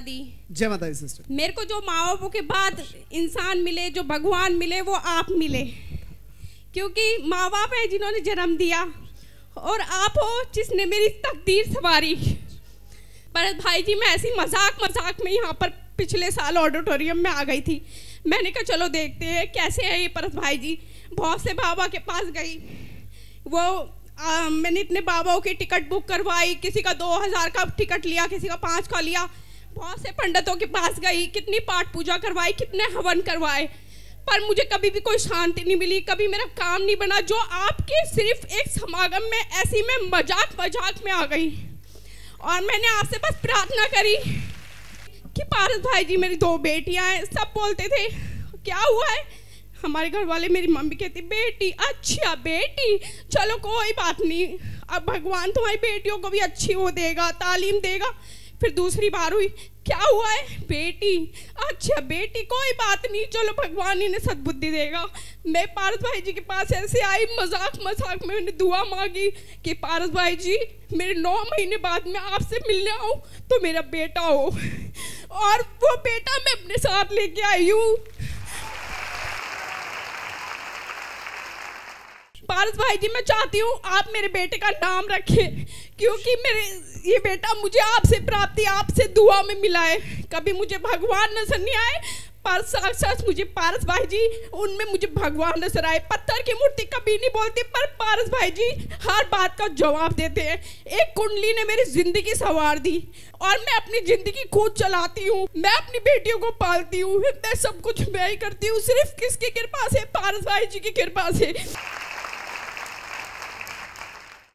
दी। जय माता दी सिस्टर मेरे को जो माँ बापों के बाद इंसान मिले जो भगवान मिले वो आप मिले। क्योंकि माँ बाप है जिन्होंने जन्म दिया और आप हो जिसने मेरी तकदीर सवारी। भरत भाई जी मैं ऐसी मज़ाक मज़ाक में यहाँ पर पिछले साल ऑडिटोरियम में आ गई थी। मैंने कहा चलो देखते हैं कैसे है ये भरत भाई जी? बहुत से बाबा के पास गई। वो आ, मैंने इतने बाबाओं की टिकट बुक करवाई किसी का दो हज़ार का टिकट लिया किसी का पाँच का लिया। बहुत से पंडितों के पास गई, कितनी पाठ पूजा करवाई, कितने हवन करवाए। पर मुझे कभी भी कोई शांति नहीं मिली, कभी मेरा काम नहीं बना, जो आपके सिर्फ़ एक समागम में, ऐसी मैं मज़ाक मज़ाक में आ गई। और मैंने आपसे बस प्रार्थना करी कि पारस भाई जी, मेरी दो बेटियाँ हैं, सब बोलते थे, क्या हुआ है? हमारे घर वाले मेरी मम्मी कहती, बेटी अच्छा बेटी, चलो कोई बात नहीं, अब भगवान तुम्हारी बेटियों को भी अच्छी वो देगा, तालीम देगा। फिर दूसरी बार हुई, क्या हुआ है? बेटी अच्छा बेटी, कोई बात नहीं, चलो भगवान इन्हें सदबुद्धि देगा। मैं पारस भाई जी के पास ऐसे आई, मज़ाक मज़ाक में मैंने दुआ मांगी कि पारस भाई जी, मेरे नौ महीने बाद में आपसे मिलने आऊँ तो मेरा बेटा हो। और वो बेटा मैं अपने साथ लेके आई हूँ। पारस भाई जी, मैं चाहती हूँ आप मेरे बेटे का नाम रखें, क्योंकि मेरे ये बेटा मुझे आपसे प्राप्ति, आपसे दुआ में मिला है। कभी मुझे भगवान नज़र नहीं आए, पर साक्षात मुझे पारस भाई जी, उनमें मुझे भगवान नज़र आए। पत्थर की मूर्ति कभी नहीं बोलती, पर पारस भाई जी हर बात का जवाब देते हैं। एक कुंडली ने मेरी ज़िंदगी संवार दी, और मैं अपनी ज़िंदगी खुद चलाती हूँ। मैं अपनी बेटियों को पालती हूँ। मैं सब कुछ मैं ही करती हूँ। सिर्फ़ किसकी कृपा से? पारस भाई जी की कृपा से।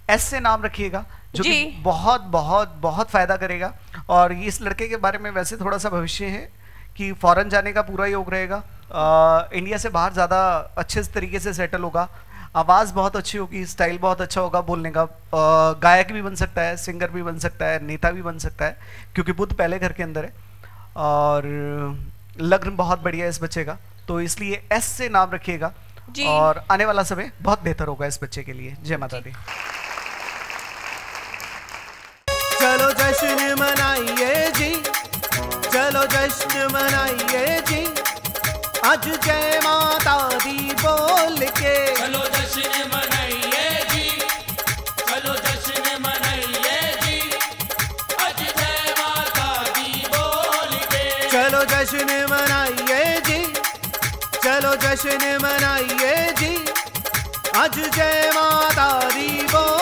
एस से नाम रखिएगा जो कि बहुत बहुत बहुत फ़ायदा करेगा। और इस लड़के के बारे में वैसे थोड़ा सा भविष्य है कि फॉरेन जाने का पूरा योग रहेगा। इंडिया से बाहर ज़्यादा अच्छे तरीके से सेटल होगा। आवाज़ बहुत अच्छी होगी स्टाइल बहुत अच्छा होगा बोलने का। आ, गायक भी बन सकता है सिंगर भी बन सकता है नेता भी बन सकता है क्योंकि बुद्ध पहले घर के अंदर है। और लग्न बहुत बढ़िया है इस बच्चे का। तो इसलिए एस से नाम रखिएगा। और आने वाला समय बहुत बेहतर होगा इस बच्चे के लिए। जय माता दी। आज जय माता दी बोल के। चलो जश्न मनाइए जी। चलो जश्न मनाइए जी। आज जय माता दी बोल के। चलो जश्न मनाइए जी। चलो जश्न मनाइए जी। आज जय माता दी बोल